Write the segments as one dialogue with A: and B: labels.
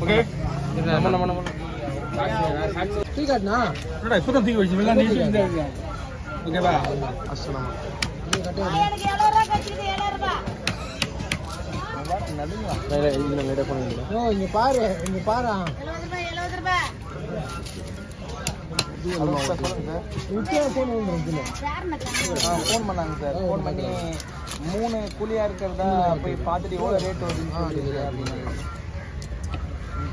A: Okay
B: நம்ம நம்ம நம்ம. டீ காட்டுனா
A: என்னடா இப்பதான் தூக்கி வச்சு வெள்ளம் நீட்டு இந்த ஓகேவா
B: அஸ்ஸலாம்
C: இங்க பாரு இங்க பாரு.
B: ஃபோன் பண்ணாங்க சார். ஃபோன் பண்ணி மூணு கூலியா இருக்கிறதா போய் பார்த்துட்டு எவ்வளோ ரேட் வருதுன்னு அப்படின்னு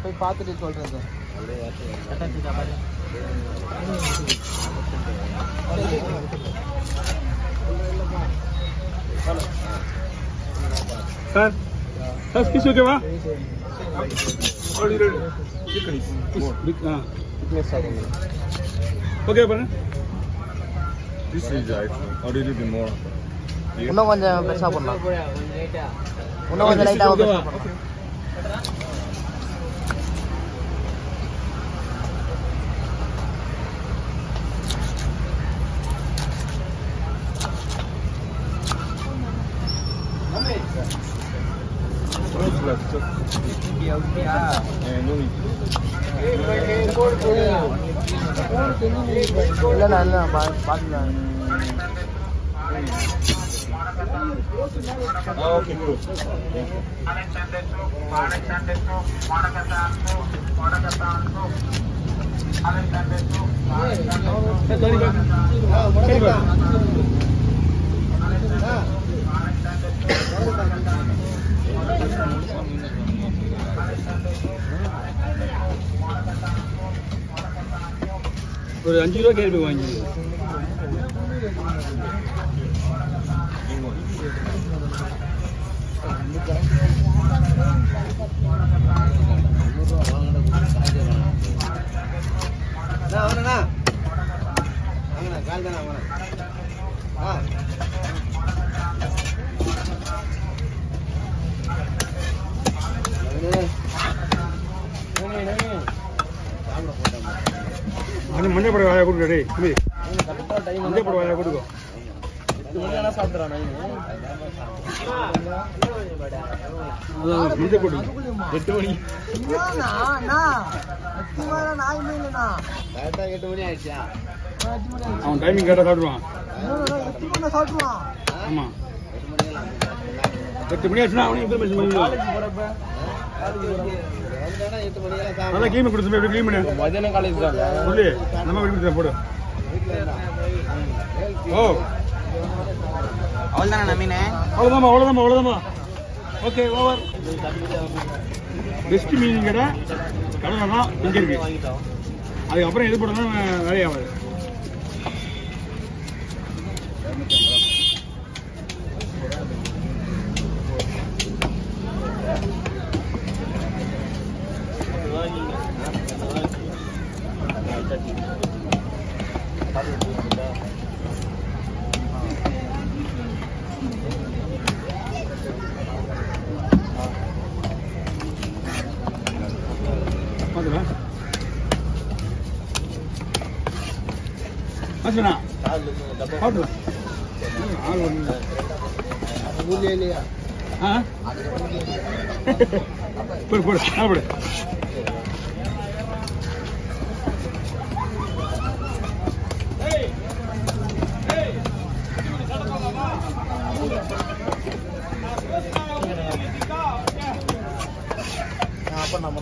B: போய் பார்த்துட்டு சொல்றேன் சார்
A: சார் சார் கிஸ் ஓகேவா ஓகே பண்ணு
D: This is iPhone. Or a little bit more.
B: இன்னும் கொஞ்சம் பெருசா பண்ணலாம் இன்னும் கொஞ்சம் லைட்டாக
A: ஓகேவா
B: பெருசா பண்ணலாம்
D: and only
B: இல்லைண்ணா இல்லை பார்த்துக்கலாம்
D: Ah, okay, cool.
A: சரி சரி ஒரு அஞ்சு ரூபா கேள்வி வாங்கி மஞ்சள் மஞ்சள் படம் வாயா கொடுக்க டேய் தம்பி மஞ்சள் படம் வாயா கொடுக்க அதான் மஞ்சள் போட்டு எட்டு மணி
C: என்னண்ணா அண்ணா
B: எட்டு மணி ஆயிடுச்சா
C: எட்டு மணி ஆயிடுச்சு.
A: அவன் டைமிங் கேட்டால் காட்டுவான்
C: சாப்பிடுவான்.
A: ஆமாம் எட்டு மணி ஆச்சுன்னா அவனையும் இன்ஃபர்மேஷன் பண்ணுவான் நல்லா கீமை கொடுத்து எப்படி க்ளீன் பண்ணு.
B: மதியானம் காலேஜ் தான்
A: சொல்லி நம்ம எப்படி கொடுத்தா போடு. ஓ.
B: அவள் தானே நம்பினே
A: அவ்வளோதாம்மா அவ்வளோதாம்மா அவ்வளோதாம்மா ஓகே ஓவர். பெஸ்ட் மீன் கடை கடலை தான் இங்கே இருக்கு. அதுக்கப்புறம் எது போடணும் வேலையாகாது. ஆச்சுண்ணா போடு போடு
B: அப்ப நம்ம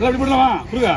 B: அப்படி அது போறது
A: எல்லாம் எப்படி போடலாமா கொடுங்க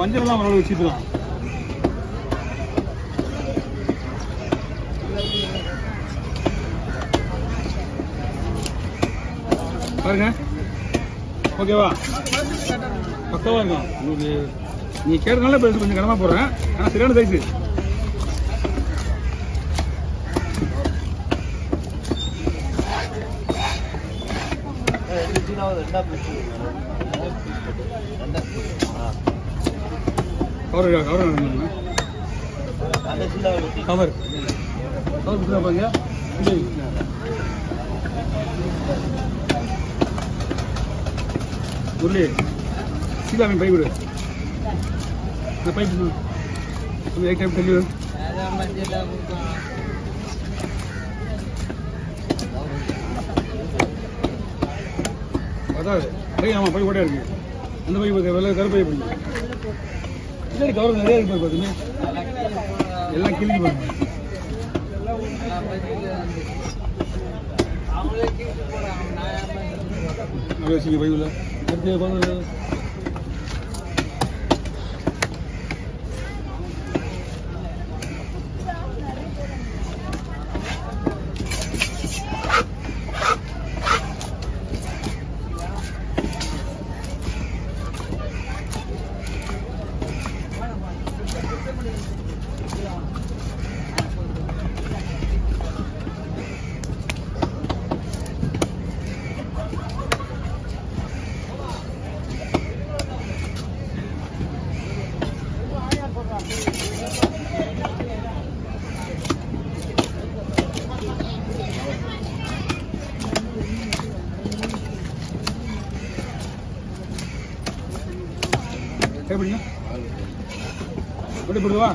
A: வஞ்சரம் எல்லாம் ஓரளவு சீப்பு பாருங்க. ஓகேவா? பக்கவா இருக்கும். உங்களுக்கு நீ கேட்டனால இப்போ கொஞ்சம் கனமா போடுறேன். ஆனால் சரியான size cover cover cover. Cover கொடுத்தா பாருங்க. இது. முரளி சீதாமி பை விடு இந்த பைப் கொஞ்சம் ஏக் டைம் தெரியும். பை ஆமாம் பை கூட இருக்கு. அந்த பை வெள்ளை கருப்பை பை பின்னாடி கவர் நிறைய இருக்கு பாரு எல்லாம் கிழிஞ்சு பாருங்க அப்படியே வச்சுங்க பைபிள் அடுத்து எப்படிங்க எப்படி போடுவா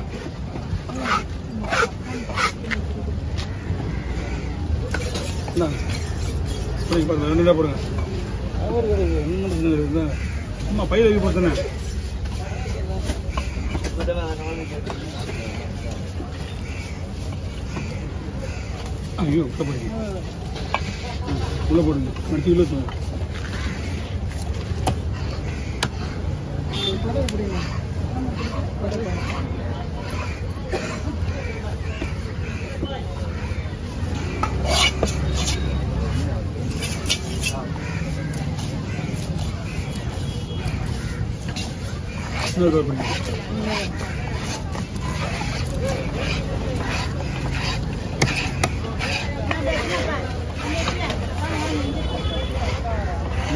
A: போடுங்க பாருங்க ரெண்டு தான் போடுங்க அவர் கிடையாது வைக்க ஐயோ உள்ள போடுங்க. ம், உள்ள போடுங்க. மடிச்சு இல்லை சொல்லுங்க இன்னொரு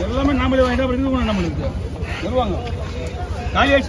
A: எல்லாமே நாமளே வாங்கிட்டா அப்புறம் இது நம்மளுக்கு வருவாங்க. ఖాళీ చేసిన